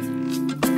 Thank you.